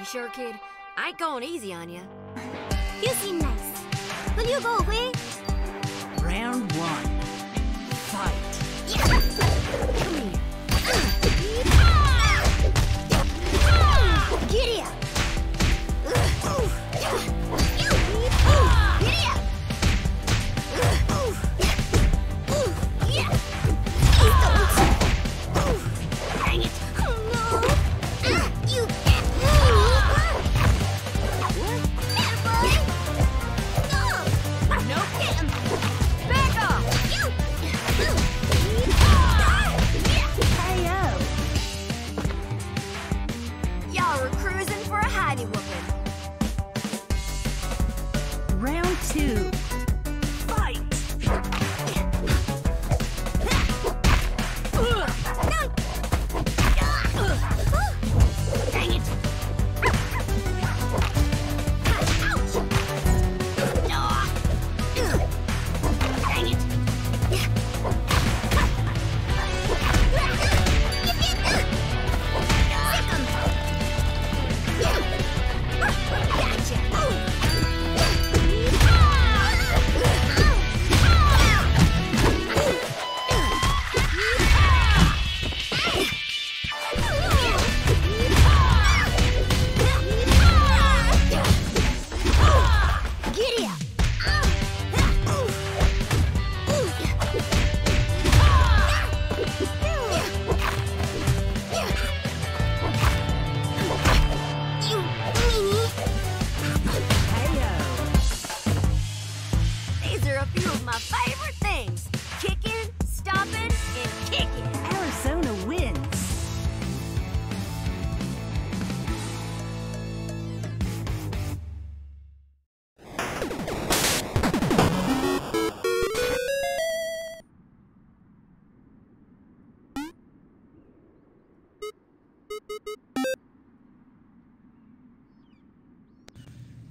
You sure, kid? I ain't going easy on you. You seem nice. Will you go away? Two.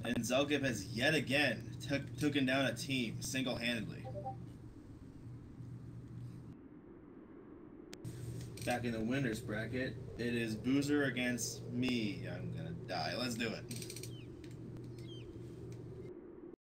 And Zelckip has yet again took taken down a team single-handedly. Back in the winners bracket, it is Boozer against me. I'm gonna die. Let's do it.